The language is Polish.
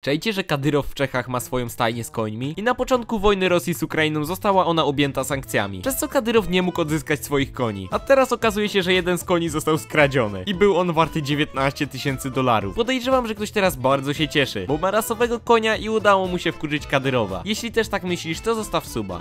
Czajcie, że Kadyrow w Czechach ma swoją stajnię z końmi i na początku wojny Rosji z Ukrainą została ona objęta sankcjami, przez co Kadyrow nie mógł odzyskać swoich koni. A teraz okazuje się, że jeden z koni został skradziony i był on warty 19 tysięcy dolarów. Podejrzewam, że ktoś teraz bardzo się cieszy, bo ma rasowego konia i udało mu się wkurzyć Kadyrowa. Jeśli też tak myślisz, to zostaw suba.